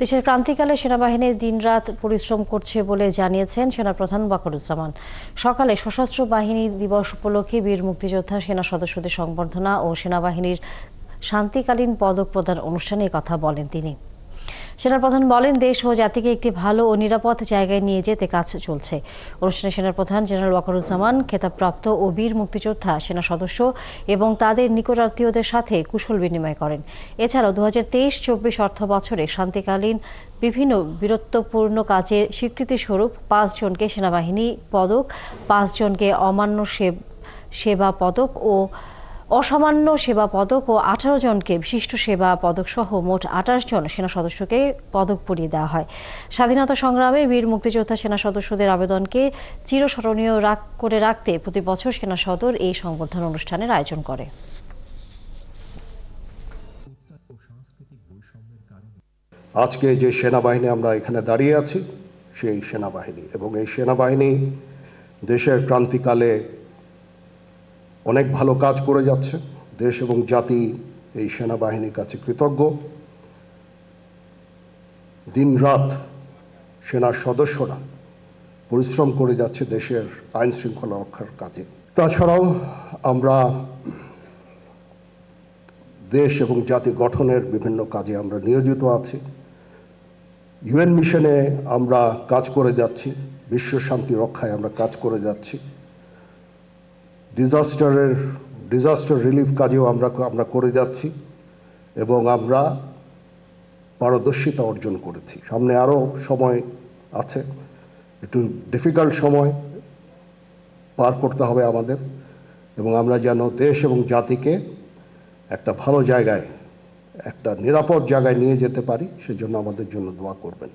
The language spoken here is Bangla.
দেশের ক্রান্তিকালে সেনাবাহিনী দিনরাত পরিশ্রম করছে বলে জানিয়েছেন সেনাপ্রধান বাকরুজ্জামান। সকালে সশস্ত্র বাহিনী দিবস উপলক্ষে বীর মুক্তিযোদ্ধা, সেনা সদস্যদের সংবর্ধনা ও সেনাবাহিনীর শান্তিকালীন পদক প্রদান অনুষ্ঠানে কথা বলেন তিনি। সেনাপ্রধান বলেন, দেশ ও জাতিকে একটি ভালো ও নিরাপদ জায়গায় নিয়ে যেতে কাজ চলছে। অনুষ্ঠানে সেনাপ্রধান জেনারেল ওয়াকারুজ্জামান, খেতাবপ্রাপ্ত ও বীর মুক্তিযোদ্ধা সেনা সদস্য এবং তাদের নিকটাত্মীয়দের সাথে কুশল বিনিময় করেন। এছাড়াও দু হাজার তেইশ চব্বিশ অর্থ বছরে শান্তিকালীন বিভিন্ন বীরত্বপূর্ণ কাজের স্বীকৃতিস্বরূপ পাঁচজনকে সেনাবাহিনী পদক পাঁচজনকে অমান্য সেবা পদক ও অসামান্য সেবা পদক ও আঠারো জনকে বিশিষ্ট সেবা পদক সহ মোট আঠাশ জন সেনা সদস্যকে পদক পরিয়ে দেওয়া হয়। স্বাধীনতা সংগ্রামে বীর মুক্তিযোদ্ধা সেনা সদস্যদের আবেদনকে চিরস্মরণীয় রাখ, করে রাখতে প্রতি বছর সেনা সদর এই সংবর্ধনা অনুষ্ঠানের আয়োজন করে। আজকে যে সেনাবাহিনী আমরা এখানে দাঁড়িয়ে আছি, সেই সেনাবাহিনী এবং এই সেনাবাহিনী দেশের ক্রান্তিকালে অনেক ভালো কাজ করে যাচ্ছে। দেশ এবং জাতি এই সেনাবাহিনীর কাছে কৃতজ্ঞ। দিনরাত সেনার সদস্যরা পরিশ্রম করে যাচ্ছে দেশের আইন শৃঙ্খলা রক্ষার কাজে। তাছাড়াও আমরা দেশ এবং জাতি গঠনের বিভিন্ন কাজে আমরা নিয়োজিত আছি। ইউএন মিশনে আমরা কাজ করে যাচ্ছি। বিশ্ব শান্তি রক্ষায় আমরা কাজ করে যাচ্ছি। ডিজাস্টারের ডিজাস্টার রিলিফ কাজেও আমরা আমরা করে যাচ্ছি এবং আমরা পারদর্শিতা অর্জন করেছি। সামনে আরও সময় আছে, একটু ডিফিকাল্ট সময় পার করতে হবে আমাদের এবং আমরা যেন দেশ এবং জাতিকে একটা ভালো জায়গায়, একটা নিরাপদ জায়গায় নিয়ে যেতে পারি, সেজন্য আমাদের জন্য দোয়া করবেন।